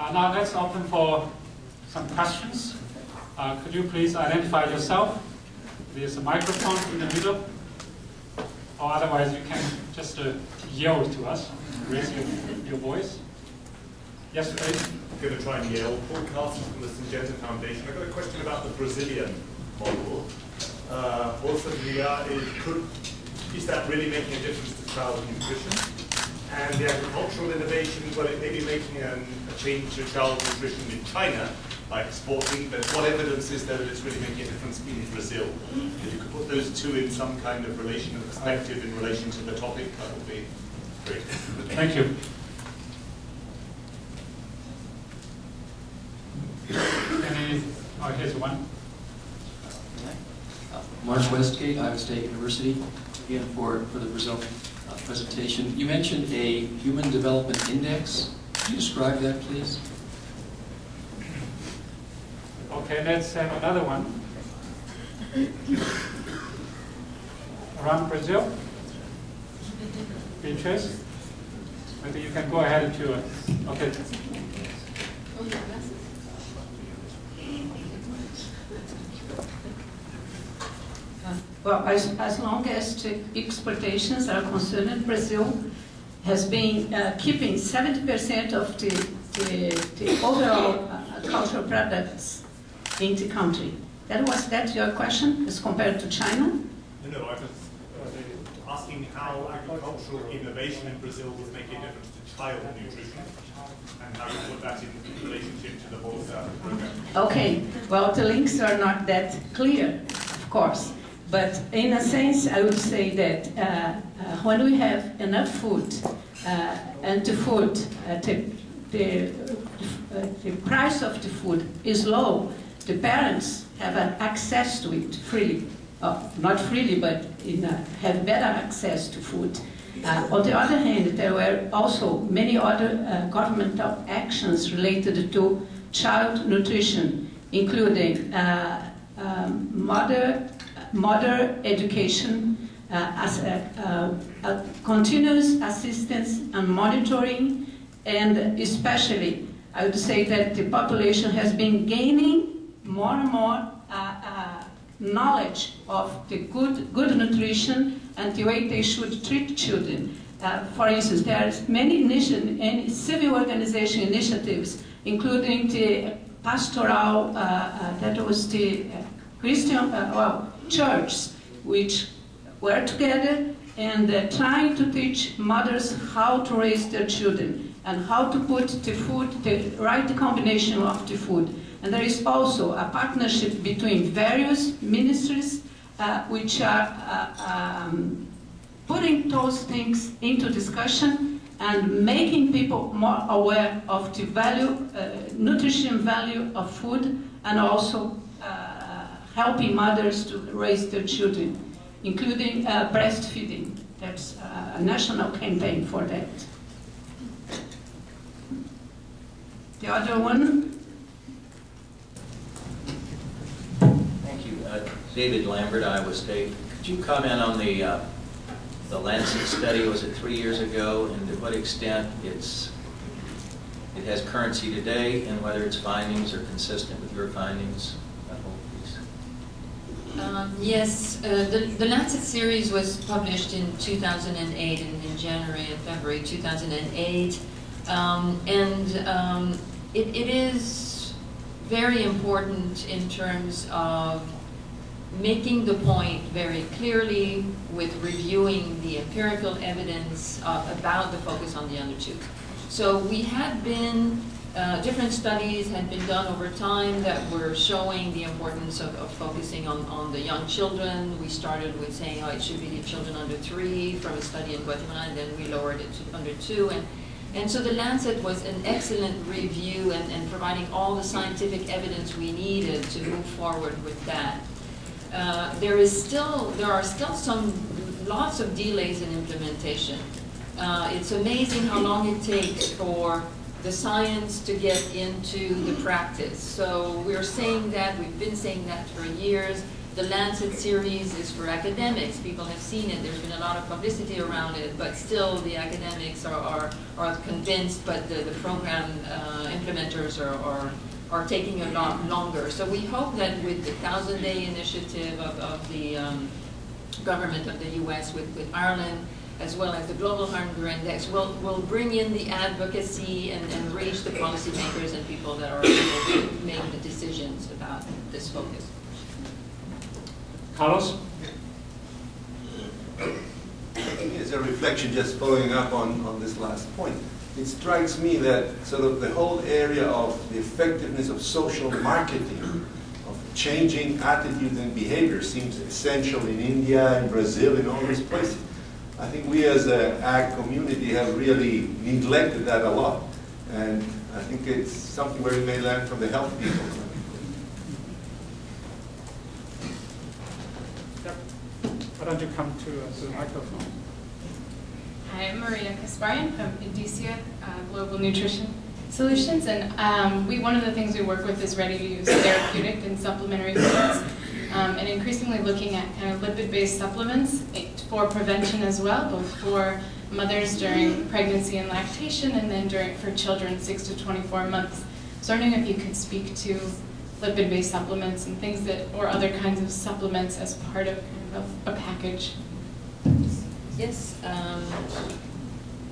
Uh, now let's open for some questions. Uh, could you please identify yourself? There's a microphone in the middle. Or otherwise you can just uh, yell to us, raise your, your voice. Yes, please. I'm going to try and yell. Paul Carson from the Syngenta Foundation. I've got a question about the Brazilian model. Uh, also, is, could, is that really making a difference to child nutrition? And the agricultural innovations, well, it may be making an, a change to child nutrition in China by exporting, but what evidence is there that it's really making a difference in Brazil? If you could put those two in some kind of relation and perspective in relation to the topic, that would be great. Thank you. Any, oh, here's one. Mark Westgate, Iowa State University, again for, for the Brazil presentation. You mentioned a Human Development Index. Could you describe that, please? Okay, let's have another one. Around Brazil? Beatrice? Maybe you can go ahead to, it. okay. Well, as, as long as the exportations are concerned, Brazil has been uh, keeping 70% of the, the, the overall uh, cultural products in the country. That was that your question, as compared to China? No, no, I was uh, asking how agricultural innovation in Brazil was making a difference to child nutrition and how you put that in relationship to the whole program. Okay, well, the links are not that clear, of course. But in a sense, I would say that uh, uh, when we have enough food uh, and the food, uh, the, the, uh, the price of the food is low, the parents have access to it freely. not freely, but in, have better access to food. Uh, on the other hand, there were also many other uh, governmental actions related to child nutrition, including uh, um, mother mother education uh, as a, a, a, continuous assistance and monitoring, and especially, I would say that the population has been gaining more and more uh, uh, knowledge of the good, good nutrition and the way they should treat children. Uh, for instance, there are many and civil organization initiatives, including the pastoral, uh, uh, that was the Christian, well, churches which were together and uh, trying to teach mothers how to raise their children and how to put the food, the right combination of the food. And there is also a partnership between various ministries uh, which are uh, um, putting those things into discussion and making people more aware of the value, uh, nutrition value of food and also uh, helping mothers to raise their children, including uh, breastfeeding. There's a national campaign for that. The other one? Thank you. Uh, David Lambert, Iowa State. Could you comment on the uh, the Lancet study? Was it three years ago, and to what extent it's it has currency today, and whether its findings are consistent with your findings? Um, yes, uh, the, the Lancet series was published in 2008, in, in January and February 2008. Um, and um, it, it is very important in terms of making the point very clearly with reviewing the empirical evidence uh, about the focus on the under two. So we had been uh, different studies had been done over time that were showing the importance of, of, focusing on, on the young children. We started with saying, oh, it should be the children under three from a study in Guatemala, and then we lowered it to under two. And, and so the Lancet was an excellent review and, and providing all the scientific evidence we needed to move forward with that. Uh, there is still, there are still some, lots of delays in implementation. Uh, it's amazing how long it takes for the science to get into the practice. So we're saying that, we've been saying that for years, The Lancet series is for academics. People have seen it. There's been a lot of publicity around it, but still the academics are, are, are convinced, but the, the program uh, implementers are, are, are taking a lot longer. So we hope that with the Thousand Day Initiative of, of the um, government of the US with, with Ireland, as well as the Global Hunger Index, will will bring in the advocacy and, and reach the policymakers and people that are able to make the decisions about this focus. Carlos? As a reflection, just following up on, on this last point, it strikes me that sort of the whole area of the effectiveness of social marketing, of changing attitudes and behavior seems essential in India, in Brazil, in all these places. I think we as a ag community have really neglected that a lot. And I think it's something where we may learn from the health people. Yep. Why don't you come to, uh, to the microphone? Hi, I'm Maria Kasparian from Edesia uh, Global Nutrition Solutions, and um, we one of the things we work with is ready-to-use therapeutic and supplementary foods, um, and increasingly looking at kind of lipid-based supplements eh, for prevention as well, both for mothers during pregnancy and lactation, and then during for children six to 24 months. So, I'm wondering if you could speak to lipid-based supplements and things that, or other kinds of supplements as part of of a, a package. Yes, um,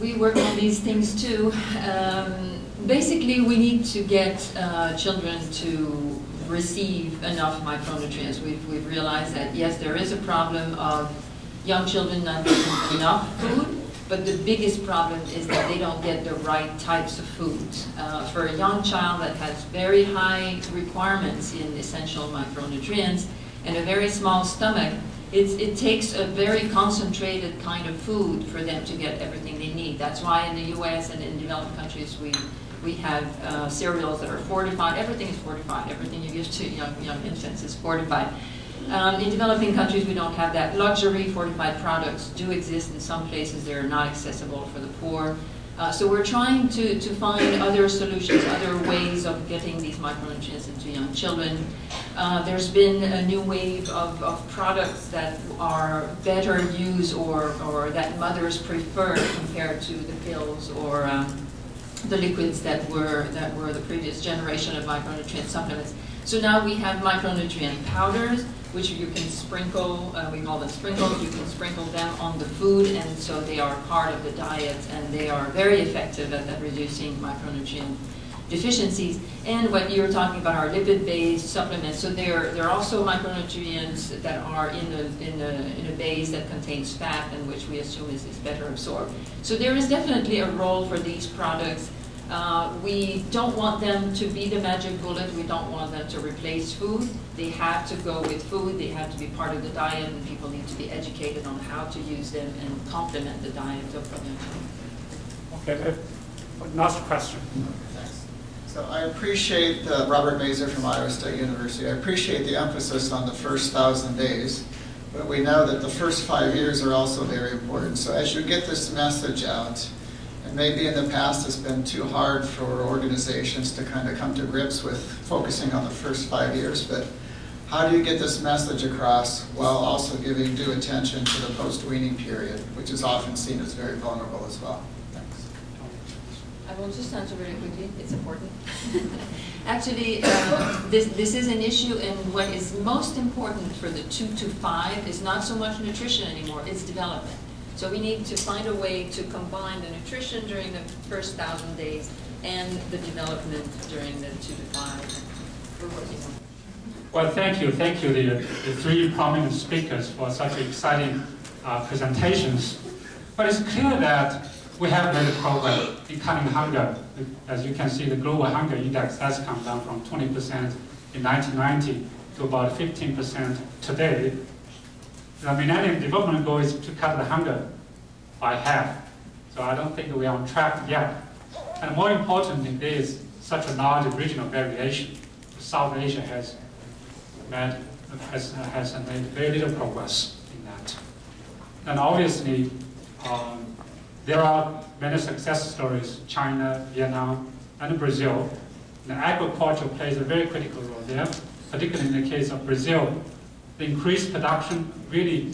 we work on these things too. Um, basically, we need to get uh, children to receive enough micronutrients. We've, we've realized that yes, there is a problem of young children not getting enough food, but the biggest problem is that they don't get the right types of food. Uh, for a young child that has very high requirements in essential micronutrients and a very small stomach, it takes a very concentrated kind of food for them to get everything they need. That's why in the U.S. and in developed countries we we have uh, cereals that are fortified. Everything is fortified. Everything you give to young young infants is fortified. Um, in developing countries, we don't have that luxury. Fortified products do exist in some places. They're not accessible for the poor. Uh, so we're trying to, to find other solutions, other ways of getting these micronutrients into young children. Uh, there's been a new wave of, of products that are better used or, or that mothers prefer compared to the pills or um, the liquids that were, that were the previous generation of micronutrient supplements. So now we have micronutrient powders, which you can sprinkle, uh, we call them sprinkles, you can sprinkle them on the food, and so they are part of the diet, and they are very effective at, at reducing micronutrient deficiencies. And what you're talking about are lipid-based supplements. So they're, they're also micronutrients that are in a, in, a, in a base that contains fat and which we assume is, is better absorbed. So there is definitely a role for these products. Uh, we don't want them to be the magic bullet. We don't want them to replace food. They have to go with food. They have to be part of the diet, and people need to be educated on how to use them and complement the diet of them. Okay, last question. Thanks. So I appreciate, uh, Robert Mazur from Iowa State University, I appreciate the emphasis on the first thousand days, but we know that the first five years are also very important. So as you get this message out, and maybe in the past it's been too hard for organizations to kind of come to grips with focusing on the first five years, but how do you get this message across while also giving due attention to the post-weaning period, which is often seen as very vulnerable as well? Thanks. I will just answer very quickly. It's important. Actually, uh, this, this is an issue, and what is most important for the two to five is not so much nutrition anymore, it's development. So we need to find a way to combine the nutrition during the first thousand days and the development during the two to five. We're working on. Well, thank you, thank you, the, the three prominent speakers for such exciting uh, presentations. But it's clear that we have made progress in cutting hunger. As you can see, the global hunger index has come down from 20% in 1990 to about 15% today. The Millennium Development Goal is to cut the hunger by half. So I don't think we are on track yet. And more importantly, there is such a large regional variation. South Asia has made, has, has made very little progress in that. And obviously, um, there are many success stories, China, Vietnam, and Brazil. And agriculture plays a very critical role there, particularly in the case of Brazil. The increased production really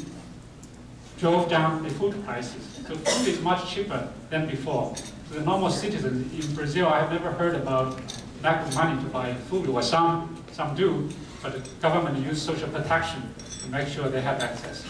drove down the food prices. So food is much cheaper than before. So the normal citizen in Brazil, I've never heard about lack of money to buy food, or some, some do, but the government use social protection to make sure they have access.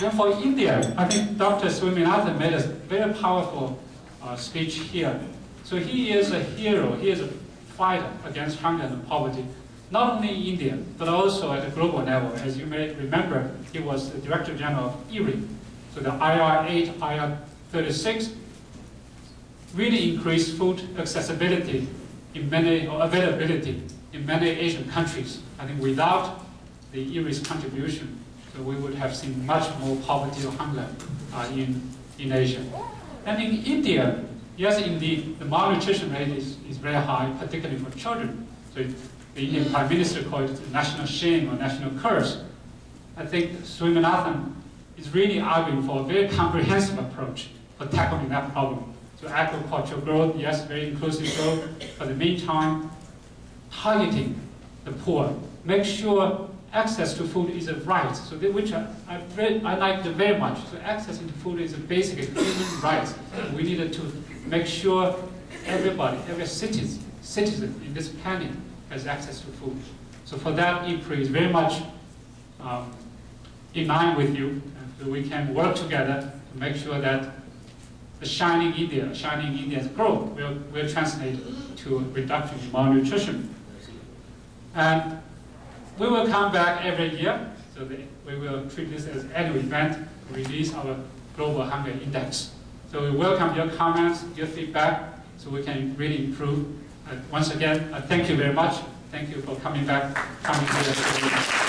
And for India, I think Dr. Swaminathan made a very powerful uh, speech here. So he is a hero, he is a fighter against hunger and poverty, not only in India, but also at a global level. As you may remember, he was the Director General of IRRI. So the IR 8, IR 36 really increased food accessibility in many, or availability in many Asian countries. I think without the IRRI's contribution, so we would have seen much more poverty or hunger uh, in, in Asia. And in India, yes, indeed, the malnutrition rate is, is very high, particularly for children. So the Indian Prime Minister called it national shame or national curse. I think Swaminathan is really arguing for a very comprehensive approach for tackling that problem. So agricultural growth, yes, very inclusive growth, but in the meantime, targeting the poor, make sure access to food is a right, so that, which I, I, I like very much. So access to food is a basic human right. We needed to make sure everybody, every citizen, citizen in this planet has access to food. So for that, IFPRI is very much um, in line with you, so we can work together to make sure that the shining India, shining India's growth will, will translate to a reduction in malnutrition. And we will come back every year, so the, we will treat this as an annual event release our global hunger index. So we welcome your comments, your feedback, so we can really improve. Once again, thank you very much. Thank you for coming back, coming.